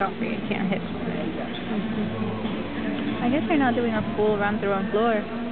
Can't hit. I guess they're not doing a full run through on floor.